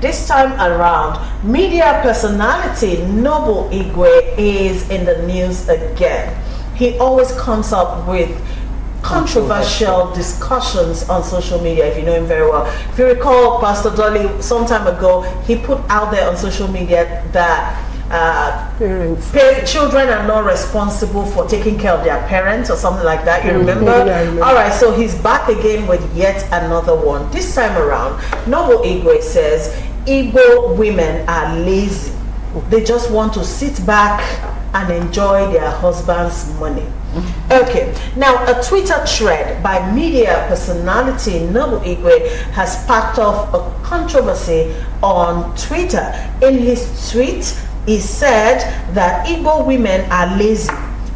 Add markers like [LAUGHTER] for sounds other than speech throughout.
This time around, media personality Noble Igwe is in the news again. He always comes up with controversial discussions on social media if you know him very well. If you recall Pastor Dolly some time ago, he put out there on social media that uh, Parents. pa- children are not responsible for taking care of their parents or something like that. You Mhm. remember? Yeah, remember. All right, so he's back again with yet another one. This time around, Noble Igwe says Igbo women are lazy. They just want to sit back and enjoy their husband's money. Okay, now a Twitter thread by media personality Noble Igwe has sparked off a controversy on Twitter. In his tweet, he said that Igbo women are lazy.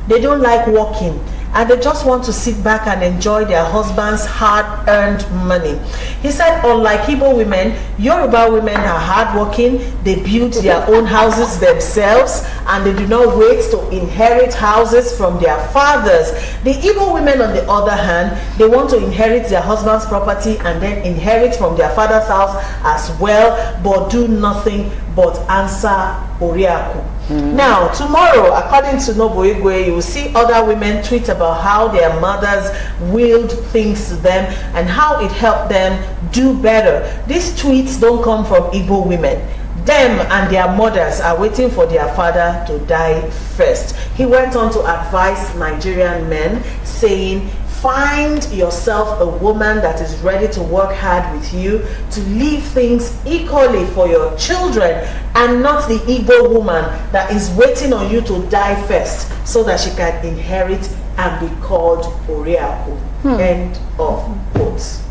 They don't like working and they just want to sit back and enjoy their husband's hard-earned money. He said, unlike Igbo women, Yoruba women are hardworking, they build their own houses themselves, and they do not wait to inherit houses from their fathers. The Igbo women, on the other hand, they want to inherit their husband's property and then inherit from their father's house as well, but do nothing but answer Oriaku. Now, tomorrow, according to Noble Igwe, you will see other women tweet about how their mothers willed things to them and how it helped them do better. These tweets don't come from Igbo women. Them and their mothers are waiting for their father to die first. He went on to advise Nigerian men, saying, Find yourself a woman that is ready to work hard with you, to leave things equally for your children, and not the Igbo woman that is waiting on you to die first so that she can inherit and be called Oriaku. Hmm. End of quotes.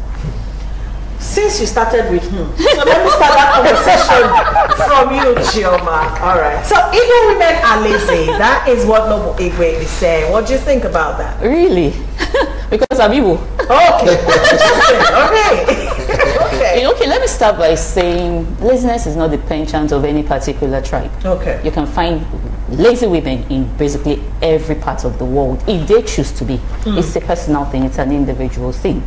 Since you started with him, so let me start that conversation from you, Chioma. All right. So Igbo women are lazy. That is what Noble Igwe is saying. What do you think about that? Really? [LAUGHS] because I'm Igbo. Okay. [LAUGHS] Okay. okay. Okay, let me start by saying laziness is not the penchant of any particular tribe. Okay. You can find lazy women in basically every part of the world if they choose to be. It's a personal thing, it's an individual thing.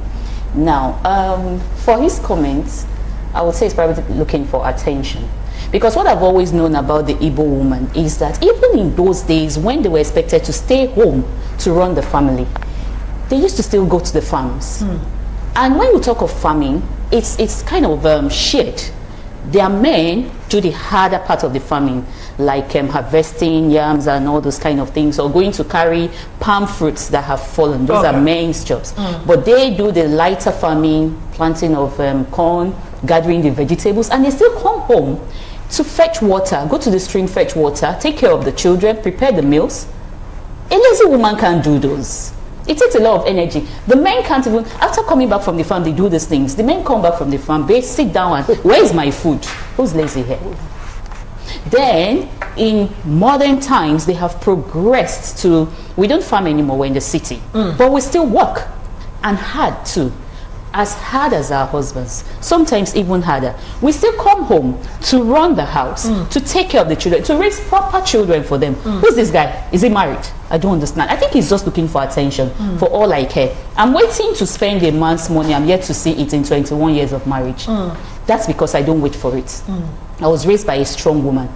Now, um, for his comments, I would say he's probably looking for attention. Because what I've always known about the Igbo woman is that even in those days when they were expected to stay home to run the family, they used to still go to the farms. And when you talk of farming, it's, it's kind of um, shared. Their men do the harder part of the farming, like um, harvesting yams and all those kind of things, or going to carry palm fruits that have fallen. Those Okay. are men's jobs. But they do the lighter farming, planting of um, corn, gathering the vegetables, and they still come home to fetch water, go to the stream, fetch water, take care of the children, prepare the meals. A lazy woman can't do those. It takes a lot of energy. The men can't even, after coming back from the farm, they do these things. The men come back from the farm, they sit down and, where is my food? Who's lazy here? Then, in modern times, they have progressed to, we don't farm anymore, we're in the city. Mm. But we still work and hard too. As hard as our husbands, sometimes even harder. We still come home to run the house, mm. to take care of the children, to raise proper children for them. Mm. Who's this guy? Is he married? I don't understand. I think he's just looking for attention mm. for all I care. I'm waiting to spend a month's money. I'm yet to see it in 21 years of marriage. That's because I don't wait for it. I was raised by a strong woman.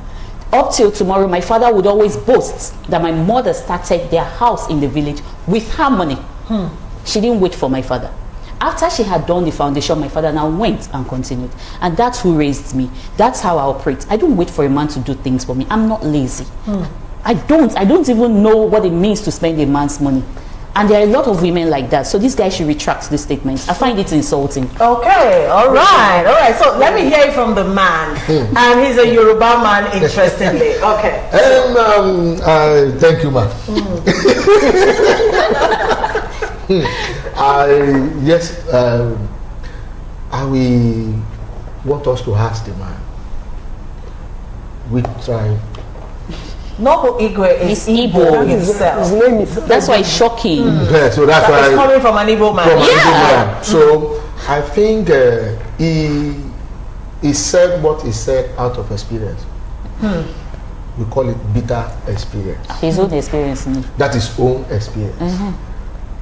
Up till tomorrow, my father would always boast that my mother started their house in the village with her money. Hmm. She didn't wait for my father. After she had done the foundation, my father now went and continued. And that's who raised me. That's how I operate. I don't wait for a man to do things for me. I'm not lazy. I don't. I don't even know what it means to spend a man's money. And there are a lot of women like that. So this guy should retract these statements. I find it insulting. Okay, all right, all right. So let me hear it from the man, and he's a Yoruba man. [LAUGHS] Interestingly, okay. Um, um, uh, thank you, ma. [LAUGHS] I yes, um, I will want us to ask the man. We try. Noble Igwe is He's Igbo Igbo. His name is That's why it's shocking. Yeah, so that's That is why. coming from an Igbo man. from an Yeah. Igbo man. So I think uh, he he said what he said out of experience. We call it bitter experience. His own experience. mm. That is own experience.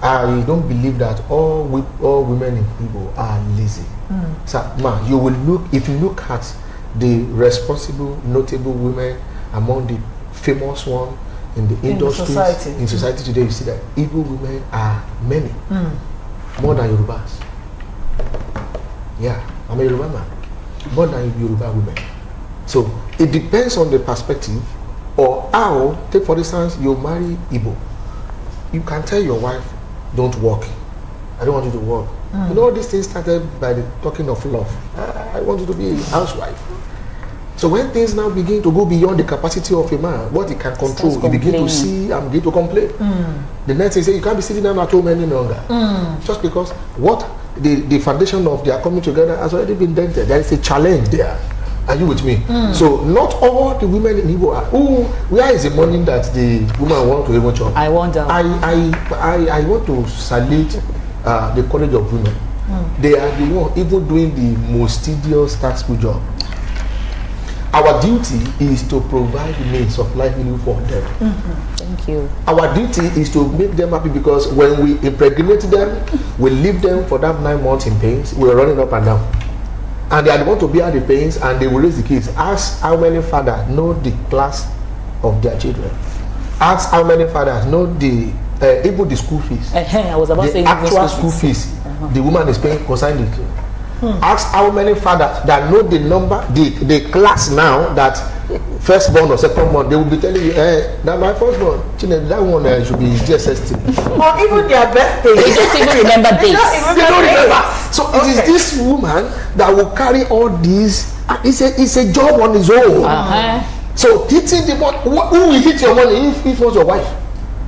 I don't believe that all wi- all women in Igbo are lazy. So, ma, you will look if you look at the responsible, notable women among the famous one in the In industries society. in society today, you see that Igbo women are many, Mm. more than Yorubas. Yeah, I'm a Yoruba man, more than Yoruba women. So it depends on the perspective or how. Take for instance, you marry Igbo, you can tell your wife, "Don't work. I don't want you to work." Hmm. You know, these things started by the talking of love. I, I want you to be a housewife. So when things now begin to go beyond the capacity of a man, what he can control, you begin to see and begin to complain. Hmm. The next thing say you can't be sitting down at home any longer. Hmm. Just because what the, the foundation of their coming together has already been dented. There is a challenge there. Are you with me? Hmm. So not all the women in Igbo are who where is the money that the woman want to even chop? I wonder. I, I, I, I want to salute uh, the College of Women. Hmm. They are the one even doing the most tedious taxable job. Our duty is to provide means of livelihood for them. Mm-hmm. Thank you. Our duty is to make them happy because when we impregnate them, we leave them for that nine months in pains, we're running up and down. And they are the one to bear the pains and they will raise the kids. Ask how many fathers know the class of their children. Ask how many fathers know the uh, even the school fees. Eh-heh, I was about the even actual school fees. fees the woman is paying consign it. Ask how many fathers that know the number, the the class now that first born or second born, they will be telling you, eh, that my first born, Chinedu, that one uh, should be GSS two. Or even their birthday. They don't even remember They dates. They don't remember remember. dates. So it is this woman that will carry all these. and It's a it's a job on his own. Uh-huh. So hitting the money, who who will hit your money if, if not your wife?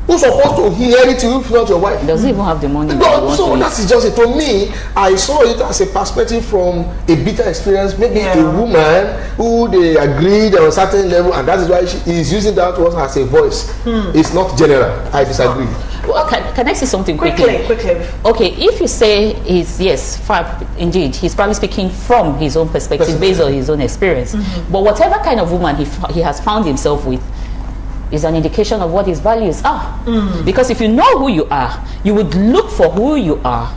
Who's supposed to inherit you if not your wife? Doesn't even have the money. that No, so to that just it. To me, I saw it as a perspective from a bitter experience. Maybe Yeah. a woman who they agreed on a certain level, and that is why she is using that word as a voice. Hmm. It's not general. I disagree. Well, can, can I say something Quickly, quickly. Okay, if you say he's yes, far, indeed, he's probably speaking from his own perspective Perspective. based on his own experience. But whatever kind of woman he, he has found himself with is an indication of what his values are. Mm. Because if you know who you are, you would look for who you are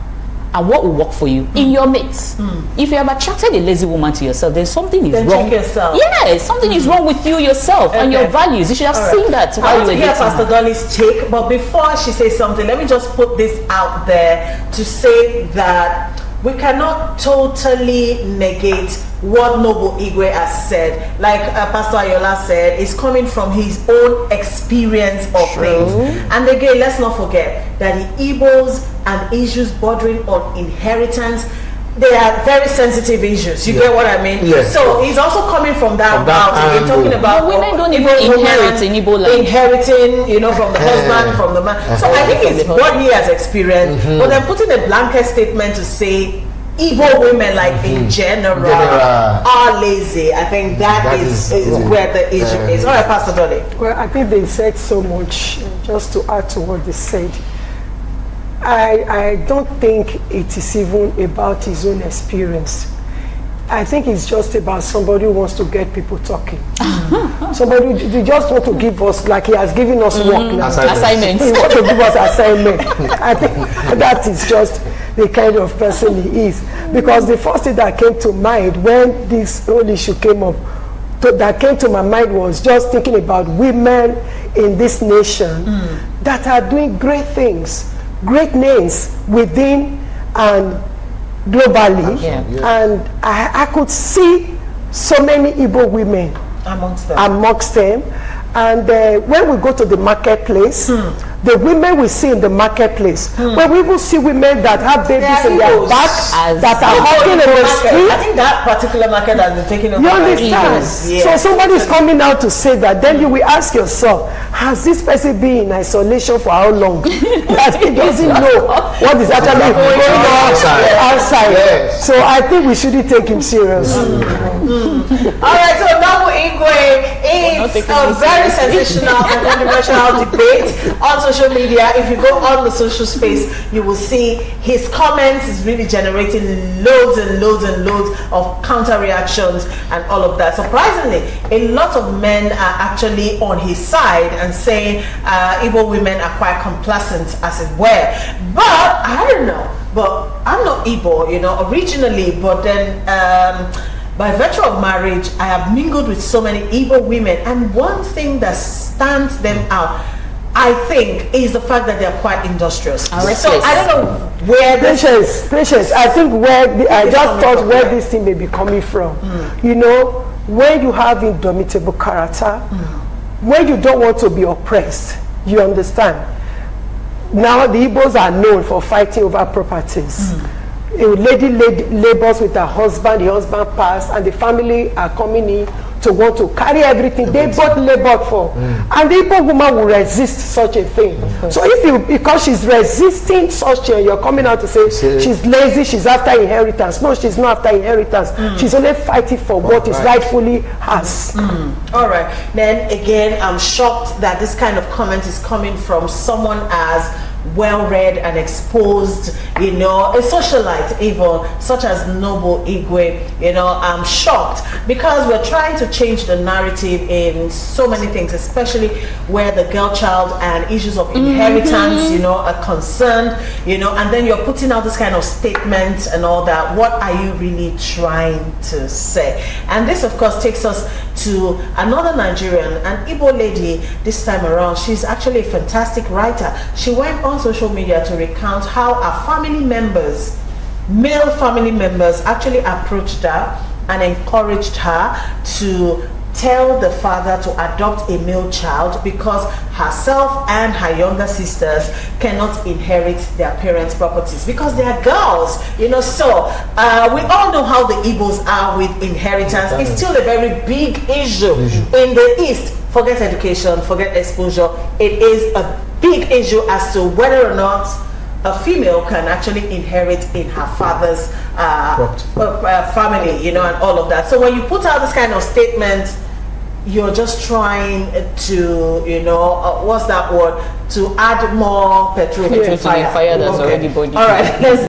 and what will work for you in your mates. Mm. If you have attracted a lazy woman to yourself, then something is Then wrong. yourself. Yes, something is mm. wrong with you yourself and your values. You should have All right. seen that I while want to hear. Pastor Dolly's take, but before she says something, let me just put this out there to say that we cannot totally negate what Noble Igwe has said. Like uh, Pastor Ayola said, it's coming from his own experience of things. And again, let's not forget that the Igbos and issues bordering on inheritance. They are very sensitive issues. You Yeah. get what I mean? Yes. So he's also coming from that, From that route. Again, talking about But women don't even inherit in Igbo land. inheriting, you know, from the Eh. husband, from the man. So I think it's the what he has experienced. But then putting a blanket statement to say Igbo women, like in mm-hmm. general, General. are lazy. I think That that is, is- is is- where the issue is. All right, Pastor Dolly. Well, I think they said so much. Just to add to what they said, I I don't think it is even about his own experience. I think it's just about somebody who wants to get people talking. [LAUGHS] somebody who they just want to give us like he has given us work mm-hmm. now. Assignments. He want to give us assignment. [LAUGHS] I think that is just the kind of person he is. Because the first thing that came to mind when this whole issue came up, to, that came to my mind was just thinking about women in this nation that are doing great things, great names within and globally. Yeah. And I, I could see so many Igbo women Amongst them. amongst them. And uh, when we go to the marketplace, Hmm. The women we see in the marketplace, hmm. when we even see women that have babies in their back that are walking in the market. I think that particular market has been taken over You understand? Igbos. So somebody is coming out to say that, then you will ask yourself, has this person been in isolation for how long? [LAUGHS] that he doesn't know what is actually going on Outside. outside. Yes. So I think we shouldn't take him serious. Hmm. Hmm. All right, so a very sensational and [LAUGHS] controversial debate on social media. If you go on the social space, you will see his comments is really generating loads and loads and loads of counter reactions and all of that. Surprisingly, a lot of men are actually on his side and saying uh, Igbo women are quite complacent, as it were. But I don't know. But I'm not Igbo, you know, originally. But then. Um, by virtue of marriage, I have mingled with so many Igbo women, and one thing that stands them out, I think, is the fact that they are quite industrious. And So restless. I don't know where this Patience, patience. I think where the, I just thought from, where yeah. this thing may be coming from. Hmm. You know, when you have indomitable character, hmm. when you don't want to be oppressed, you understand. Now the Igbos are known for fighting over properties. Hmm. A lady labors with her husband, the husband passed, and the family are coming in to want to carry everything they both labored for. Mm. And the Igbo woman will resist such a thing. Mm-hmm. So if you, because she's resisting such a, you're coming out to say Say- she's lazy, she's after inheritance. No, she's not after inheritance. Mm. She's only fighting for what is right. rightfully hers. Mm. All right. Then again, I'm shocked that this kind of comment is coming from someone as well read and exposed, you know, a socialite even, such as Noble Igwe. You know, I'm shocked because we're trying to change the narrative in so many things, especially where the girl child and issues of mm-hmm. inheritance, you know, are concerned, you know, and then you're putting out this kind of statements and all that. What are you really trying to say? And this, of course, takes us to another Nigerian, an Igbo lady this time around. She's actually a fantastic writer. She went on social media to recount how her family members, male family members, actually approached her and encouraged her to tell the father to adopt a male child because herself and her younger sisters cannot inherit their parents' properties because they are girls, you know. So uh, we all know how the Igbos are with inheritance. It's still a very big issue in the East. Forget education, forget exposure. It is a big issue as to whether or not a female can actually inherit in her father's uh, uh, uh, family, you know, and all of that. So when you put out this kind of statement, you're just trying to, you know, uh, what's that word? To add more petrol to the to the fire. fire that's already burning. All right, [LAUGHS]